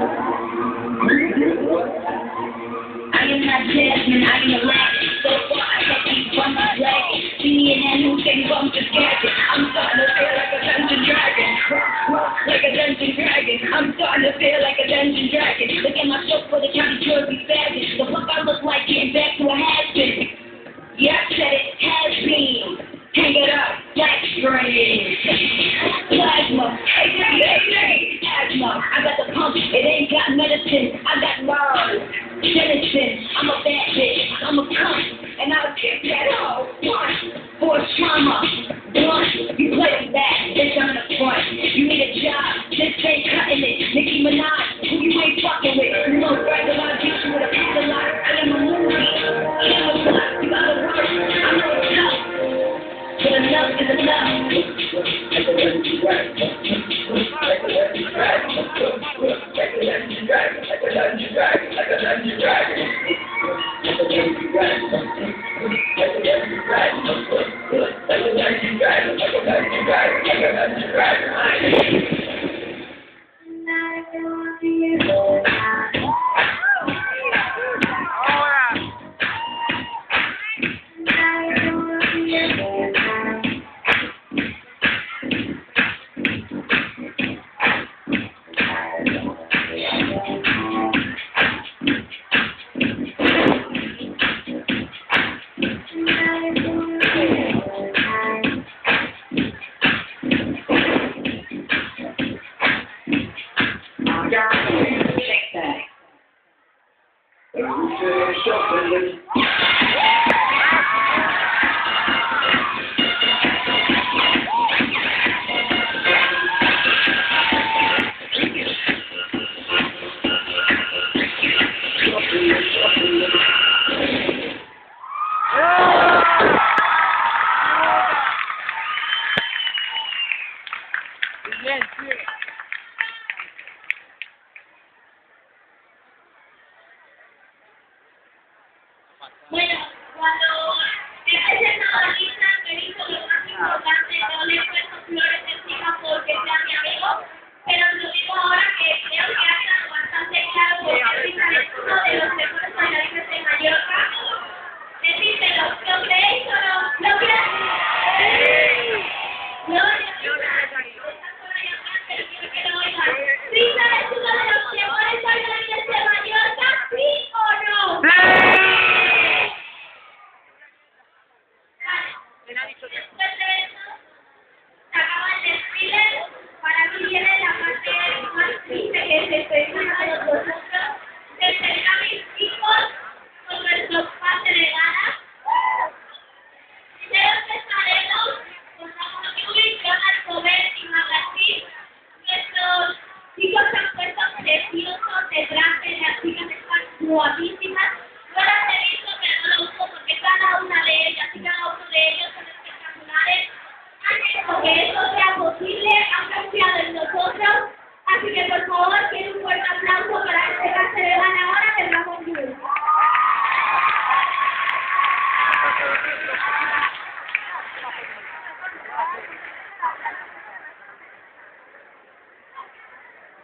I am not Jasmine, I am Aladdin. So far, I have these wonders lagging. Me and him who can bump. I'm starting to feel like a dungeon dragon. Like a dungeon dragon. I'm starting to feel like a dungeon dragon. Look at for the county jury be savage. The fuck I look like getting back to a has. Yeah, I said it has been. Hang it up, that's right. Um, it ain't got medicine. I got love, medicine. I'm a bad bitch. I'm a cunt, and I'll kick that all once for trauma. you guys. the shuffling.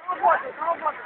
Ну, вот, ну, вот.